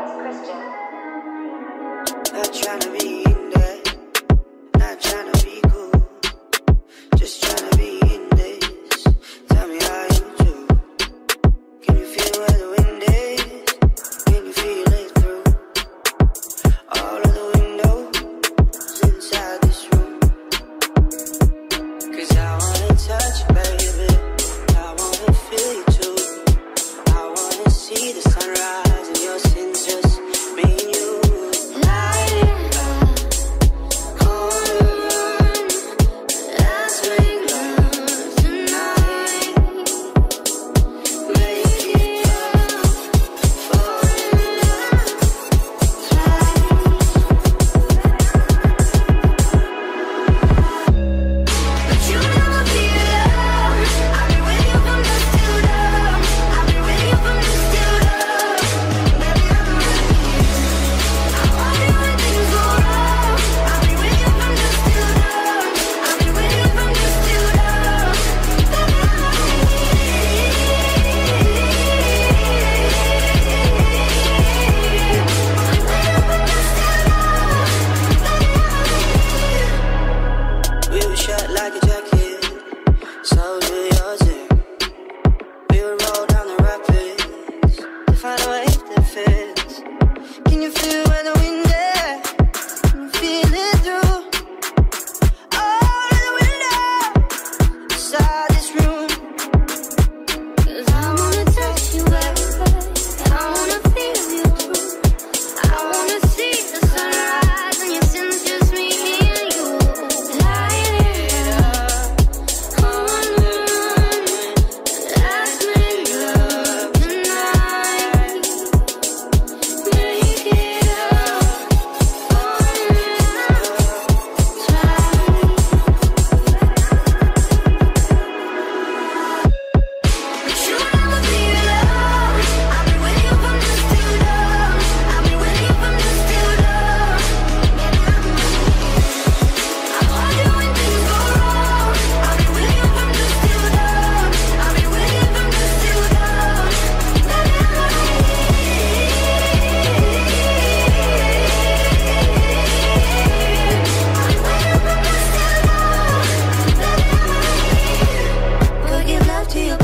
Providence Christian. Not trying to be you when I to your